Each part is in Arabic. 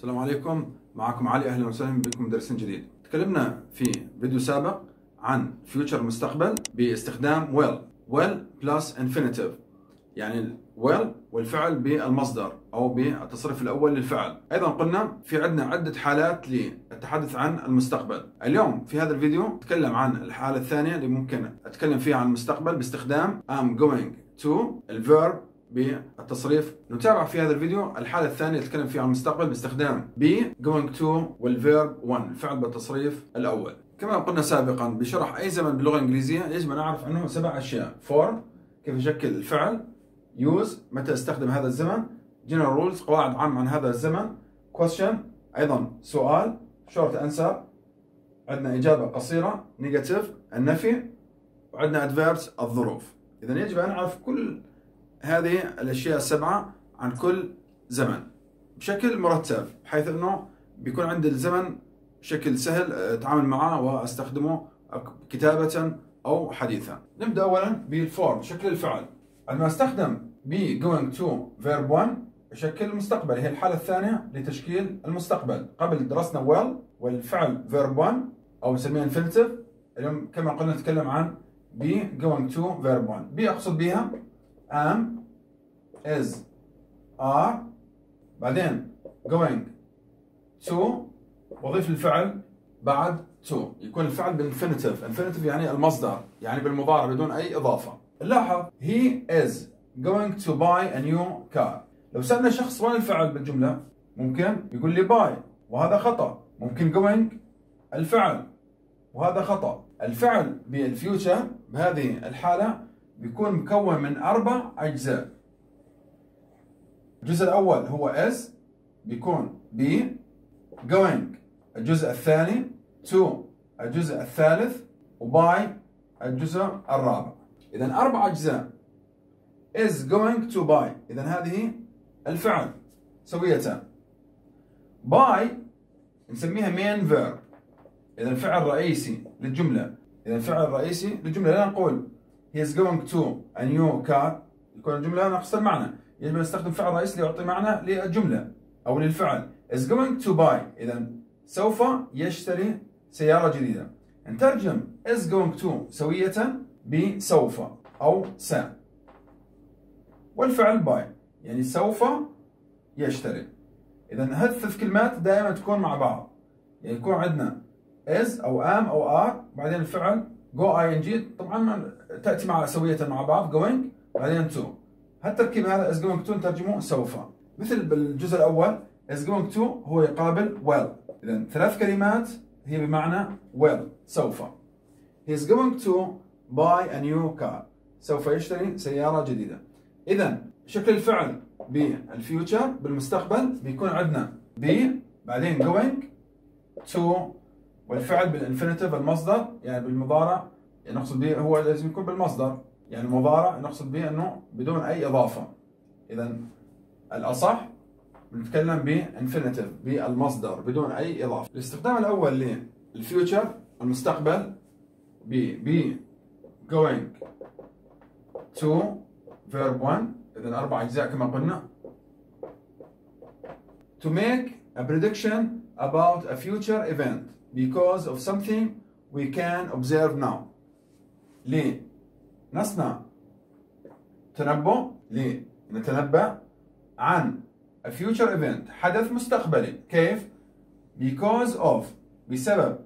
السلام عليكم. معكم علي أهلا وسهلا بكم درس جديد. تكلمنا في فيديو سابق عن future مستقبل باستخدام will will plus infinitive يعني will والفعل بالمصدر أو بالتصريف الأول للفعل. أيضا قلنا في عندنا عدة حالات للتحدث عن المستقبل. اليوم في هذا الفيديو نتكلم عن الحالة الثانية اللي ممكن أتكلم فيها عن المستقبل باستخدام I'm going to. ال verb بالتصريف. نتابع في هذا الفيديو. الحالة الثانية نتكلم فيها عن المستقبل باستخدام be going to والفيرب one الفعل بالتصريف الأول. كما قلنا سابقا بشرح أي زمن باللغة الإنجليزية يجب أن نعرف عنه سبع أشياء. for كيف يشكل الفعل. use متى استخدم هذا الزمن. general rules قواعد عامة عن هذا الزمن. question أيضا سؤال. short answer عندنا إجابة قصيرة. negative النفي. وعندنا adverbs الظروف. إذا يجب أن نعرف كل هذه الأشياء السبعة عن كل زمن بشكل مرتب بحيث إنه بيكون عندي الزمن بشكل سهل أتعامل معه وأستخدمه كتابة أو حديثا. نبدأ اولا بالفورم شكل الفعل. عندما أستخدم be going to verb 1 يشكل المستقبل هي الحالة الثانية لتشكيل المستقبل. قبل درسنا well والفعل verb 1 أو نسميه infinitive اليوم كما قلنا نتكلم عن be going to verb 1. be أقصد بها am is are بعدين going to وضيف الفعل بعد to. يكون الفعل بال infinitive infinitive يعني المصدر يعني بالمضارع بدون أي إضافة. نلاحظ he is going to buy a new car. لو سألنا شخص وين الفعل بالجملة ممكن يقول لي buy وهذا خطأ. ممكن going الفعل وهذا خطأ. الفعل بال future بهذه الحالة بيكون مكون من أربع أجزاء. الجزء الأول هو is بيكون be going. الجزء الثاني to الجزء الثالث وباي الجزء الرابع. إذا أربع أجزاء. Is going to buy إذا هذه الفعل. سوية buy نسميها main verb. إذا الفعل الرئيسي للجملة. إذا الفعل الرئيسي للجملة. لا نقول he is going to a new car. يكون الجملة ناقصة المعنى يجب أن نستخدم فعل رئيسي ليعطي معنى للجملة أو للفعل. Is going to buy. إذا سوف يشتري سيارة جديدة. نترجم is going to سوية بسوف أو س. والفعل buy. يعني سوف يشتري. إذا هذه الثلاث كلمات دائما تكون مع بعض. يعني يكون عندنا is أو am أو are. بعدين الفعل جو آي إن جي طبعا تأتي مع سوية مع بعض going بعدين to هالتركيب هذا is going to نترجمه سوف. مثل بالجزء الأول is going to هو يقابل will اذا ثلاث كلمات هي بمعنى will سوف. He is going to buy a new car. سوف يشتري سيارة جديدة. إذا شكل الفعل بال future بالمستقبل بيكون عندنا be بعدين going to والفعل بال infinitive المصدر يعني بالمضارع يعني نقصد به هو لازم يكون بالمصدر. يعني المضارع نقصد به إنه بدون أي إضافة. اذا الأصح بنتكلم ب infinitive بالمصدر بدون أي إضافة. الاستخدام الأول لل future المستقبل ب be going to verb 1 اذا أربع أجزاء كما قلنا. To make a prediction about a future event. Because of something we can observe now. ليه؟ نصنع. تنبؤ. ليه؟ نتنبأ عن a future event حدث مستقبلي. كيف؟ Because of بسبب.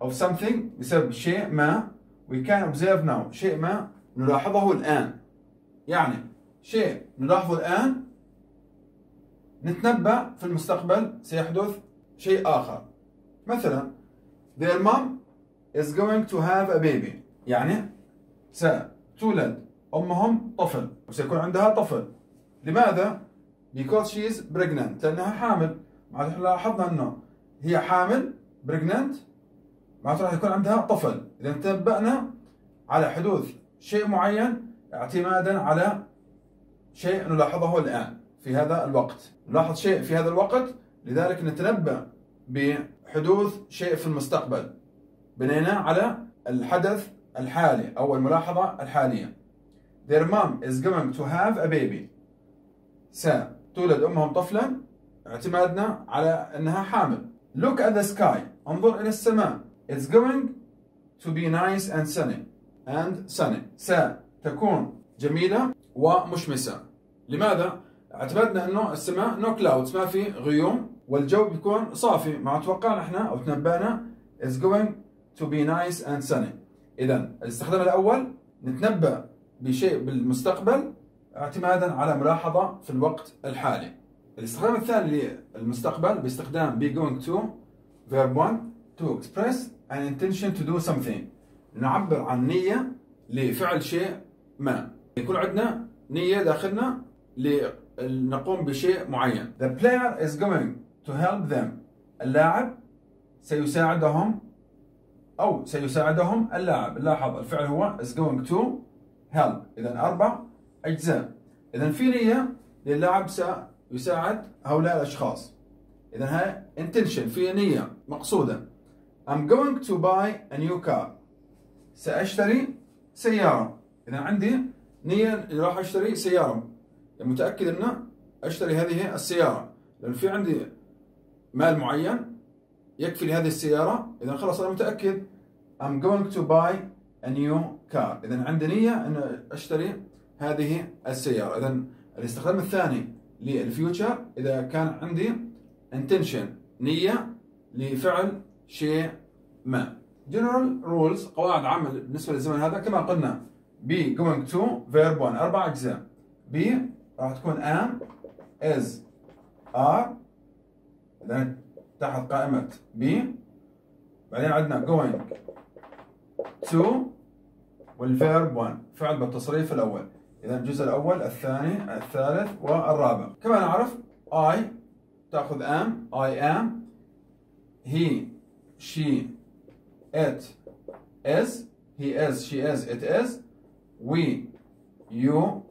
Of something بسبب شيء ما we can observe now. شيء ما نلاحظه الآن. يعني شيء نلاحظه الآن نتنبأ في المستقبل سيحدث شيء آخر. مثلا their mom is going to have a baby. يعني ستولد أمهم طفل. وسيكون عندها طفل. لماذا؟ because she is pregnant. لأنها حامل. معناته لاحظنا أنه هي حامل pregnant معناته راح يكون عندها طفل. إذا تنبأنا على حدوث شيء معين اعتمادا على شيء نلاحظه الآن في هذا الوقت. نلاحظ شيء في هذا الوقت لذلك نتنبأ بحدوث شيء في المستقبل. بنينا على الحدث الحالي أو الملاحظة الحالية. Their mom is going to have a baby. ستولد أمهم طفلا. اعتمادنا على أنها حامل. Look at the sky. انظر إلى السماء. It's going to be nice and sunny. And sunny. ستكون جميلة ومشمسة. لماذا؟ اعتمدنا انه السماء no clouds ما في غيوم والجو بيكون صافي. ما توقعنا إحنا أو تنبأنا is going to be nice and sunny. اذا الاستخدام الأول نتنبأ بشيء بالمستقبل اعتمادا على ملاحظة في الوقت الحالي. الاستخدام الثاني للمستقبل باستخدام be going to verb 1 to express an intention to do something. نعبر عن نية لفعل شيء ما. يكون عندنا نية داخلنا لنقوم بشيء معين. The player is going to help them. اللاعب سيساعدهم أو سيساعدهم اللاعب. لاحظ الفعل هو is going to help. إذا أربع أجزاء. إذا في نية للاعب سيساعد هؤلاء الأشخاص. إذا هاي intention في نية مقصودة. I'm going to buy a new car. سأشتري سيارة. إذا عندي نية راح أشتري سيارة. متأكد أن أشتري هذه السيارة لأن في عندي مال معين يكفي لهذه السيارة. إذا خلاص أنا متأكد. I'm going to buy a new car. إذا عندي نية أن أشتري هذه السيارة. إذا الاستخدام الثاني للفيوتشر إذا كان عندي intention نية لفعل شيء ما. General rules قواعد عامة بالنسبة للزمن هذا كما قلنا be going to verb 1 أربع أجزاء. be راح تكون am is are إذا تحت قائمة be بعدين عندنا going to والفيرب 1 فعل بالتصريف الأول. إذا الجزء الأول الثاني الثالث والرابع. كما نعرف I تأخذ am I am he she it is he is she is it is we you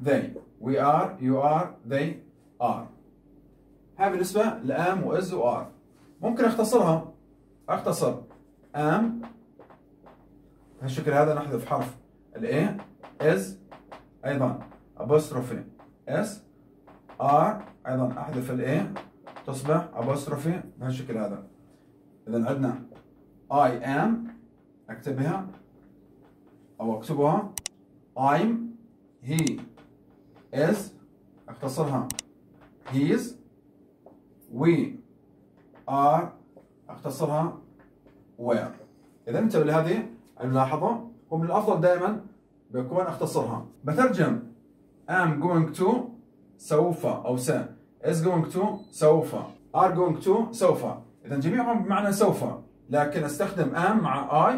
they. We are you are they are. هذه بالنسبة لآم وإز وآر. ممكن أختصرها أختصر. am بهالشكل هذا نحذف حرف. ال A is أيضا apostrophe. S R أيضا. أحذف ال A. تصبح apostrophe بهالشكل هذا. إذا عندنا I am. أكتبها. أو أكتبها. I'm he. Is أختصرها. His we are أختصرها where إذا انتبه لهذه الملاحظة. ومن الأفضل دائما بكون أختصرها. بترجم am going to سوف أو س is going to سوف. Are going to سوف. إذا جميعهم بمعنى سوف. لكن أستخدم am مع I.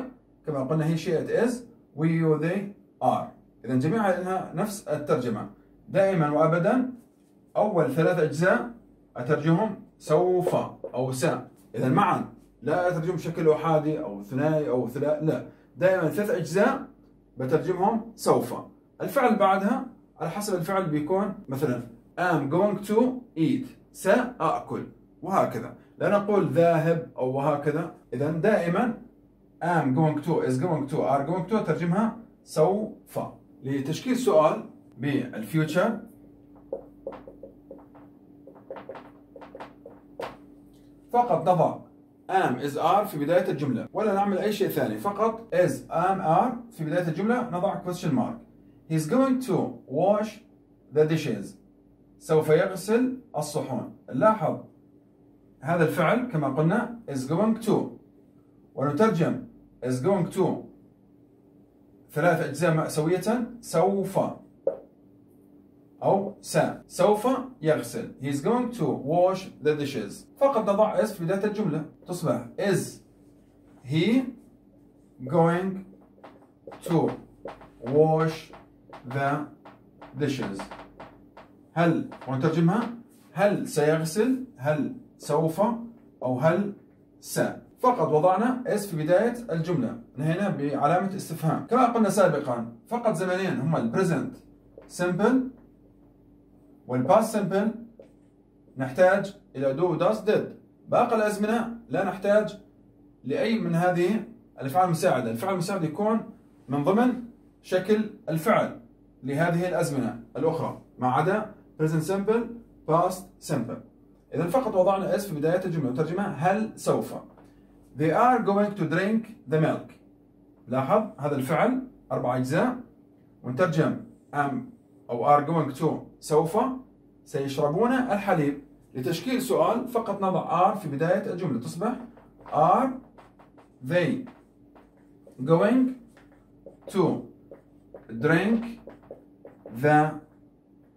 كما قلنا هي شيء is. We you they are. إذا جميعها لها نفس الترجمة. دائما وأبدا أول ثلاث أجزاء أترجمهم سوف أو س إذا معا لا أترجم بشكل أحادي أو ثنائي أو ثلاثي لا. دائما ثلاث أجزاء بترجمهم سوف. الفعل بعدها على حسب الفعل بيكون مثلا I'm going to eat سأأكل وهكذا. لا نقول ذاهب أو وهكذا. إذا دائما am going to is going to are going to ترجمها سوف. لتشكيل سؤال بالفيوتشر فقط نضع am is are في بداية الجملة ولا نعمل أي شيء ثاني فقط is am are في بداية الجملة نضع question mark. He's going to wash the dishes. سوف يغسل الصحون. لاحظ هذا الفعل كما قلنا is going to. ونترجم is going to. ثلاث أجزاء مأساوية سوف. أو س سوف يغسل. He's going to wash the dishes. فقط نضع اس في بداية الجملة. تصبح is he going to wash the dishes. هل ونترجمها. هل سيغسل؟ هل سوف؟ أو هل س فقط وضعنا is في بداية الجملة. نهينا بعلامة استفهام. كما قلنا سابقا فقط زمانين هما ال present simple وال past simple نحتاج إلى do does did باقي الأزمنة لا نحتاج لأي من هذه الأفعال المساعدة. الفعل المساعد يكون من ضمن شكل الفعل لهذه الأزمنة الأخرى ما عدا present simple past simple. إذا فقط وضعنا اس في بداية الجملة وترجمة هل سوف. They are going to drink the milk. لاحظ هذا الفعل أربع أجزاء. ونترجم am أو are going to سوف سيشربون الحليب. لتشكيل سؤال فقط نضع are في بداية الجملة. تصبح are they going to drink the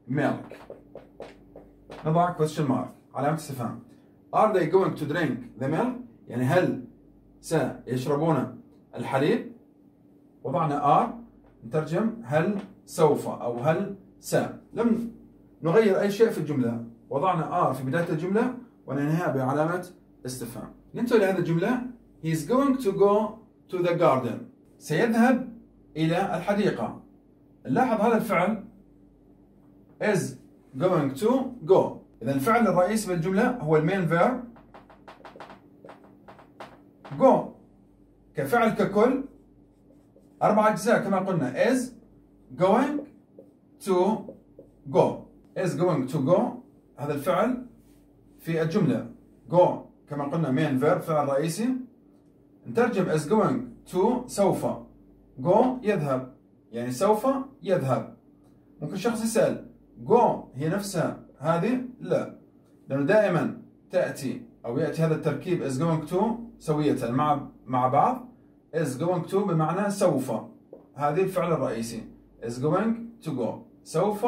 milk. نضع question mark. علامة استفهام. Are they going to drink the milk يعني هل سيشربون الحليب؟ وضعنا are نترجم هل سوف أو هل س لم نغير أي شيء في الجملة. وضعنا are في بداية الجملة وننهيها بعلامة استفهام. ننتهي لهذه الجملة. He is going to go to the garden. سيذهب إلى الحديقة. نلاحظ هذا الفعل. Is going to go. إذا الفعل الرئيسي في الجملة هو المين فيرب go. كفعل ككل. أربع أجزاء كما قلنا. Is going to go. Is going to go. هذا الفعل في الجملة. Go. كما قلنا main verb فعل رئيسي. نترجم is going to سوف. Go يذهب. يعني سوف يذهب. ممكن شخص يسأل go هي نفسها هذه لا. لأنه دائما تأتي أو يأتي هذا التركيب is going to سوية. مع مع بعض is going to بمعنى سوف. هذه الفعل الرئيسي. Is going to go. سوف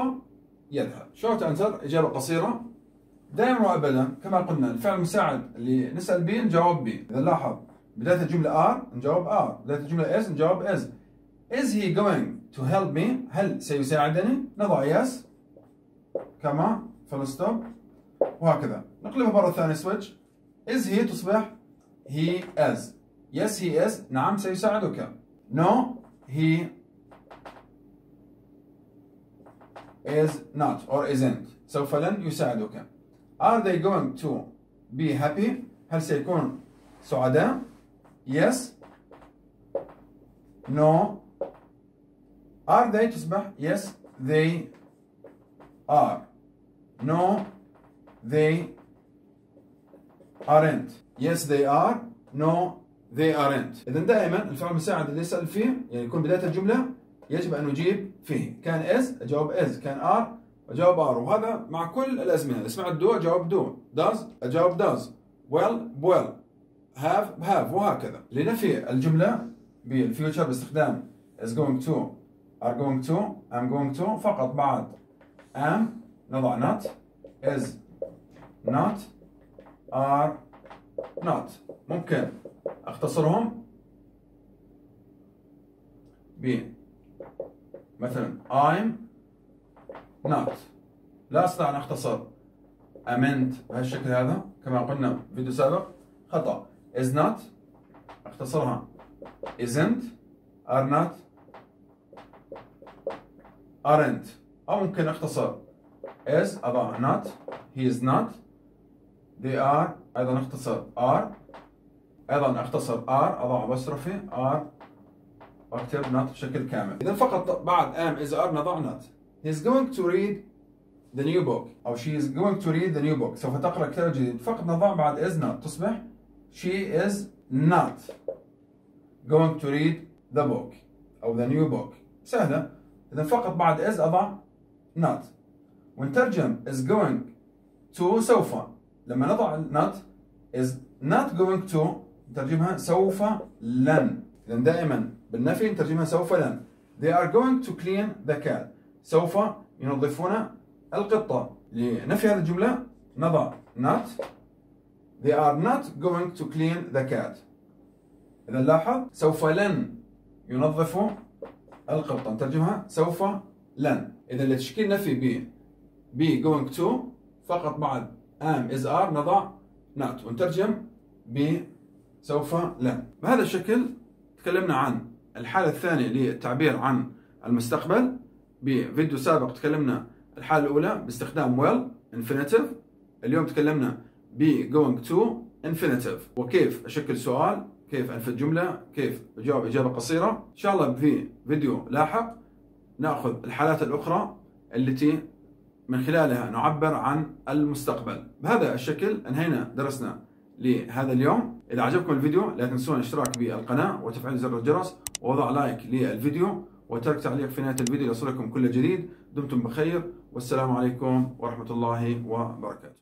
يذهب. short answer إجابة قصيرة. دائما وأبدا كما قلنا الفعل المساعد اللي نسأل به نجاوب به. إذا لاحظ بداية الجملة are نجاوب are بداية الجملة is نجاوب is is he going to help me? هل سيساعدني؟ نضع yes. كما full stop. وهكذا. نقلبها مرة ثانية switch. Is he تصبح he is. Yes he is. نعم سيساعدك. No he is not or isn't سوف لن يساعدك are they going to be happy هل سيكون سعداء yes no are they تصبح yes they are no they aren't yes they are no they aren't إذا دائما الفعل المساعد اللي يسأل فيه يعني يكون بداية الجملة يجب أن نجيب فيه. كان is أجاوب is كان are أجاوب are وهذا مع كل الأزمنة سمعت do أجاوب do does أجاوب does well well have have وهكذا. لنفي الجملة بالفيوتشر باستخدام is going to are going to am going to. فقط بعد. am نضع not. is not are not. ممكن أختصرهم ب مثلا I'm not. لا أستطيع أن أختصر. amend بهالشكل هذا. كما قلنا في فيديو سابق خطأ. Is not أختصرها. Isn't are not aren't. أو ممكن أختصر. Is اضع not. He is not. They are أيضا أختصر. Are أيضا أختصر. Are أضع apostrophe are واكتب not بشكل كامل اذا فقط بعد am is are نضع not he's going to read the new book أو she is going to read the new book سوف تقرا كتاب جديد فقط نضع بعد is not تصبح she is not going to read the book أو the new book سهله اذا فقط بعد is اضع not ونترجم is going to سوف لما نضع not is not going to نترجمها سوف لن إذا دائما بالنفي نترجمها سوف لن. They are going to clean the cat. سوف ينظفون القطة. لنفي هذه الجملة نضع not. They are not going to clean the cat. إذا لاحظ سوف لن ينظفوا القطة. نترجمها سوف لن. إذا لتشكيل نفي ب be going to فقط بعد am is are نضع not. ونترجم ب سوف لن. بهذا الشكل تكلمنا عن الحالة الثانية للتعبير عن المستقبل بفيديو سابق تكلمنا الحالة الأولى باستخدام well infinitive. اليوم تكلمنا be going to infinitive. وكيف أشكل سؤال كيف أنفذ جملة كيف أجاوب إجابة قصيرة. إن شاء الله في فيديو لاحق نأخذ الحالات الأخرى التي من خلالها نعبر عن المستقبل. بهذا الشكل أنهينا درسنا. لهذا اليوم. إذا عجبكم الفيديو لا تنسون الاشتراك بالقناة وتفعيل زر الجرس ووضع لايك للفيديو وترك تعليق في نهاية الفيديو ليصلكم كل جديد. دمتم بخير والسلام عليكم ورحمة الله وبركاته.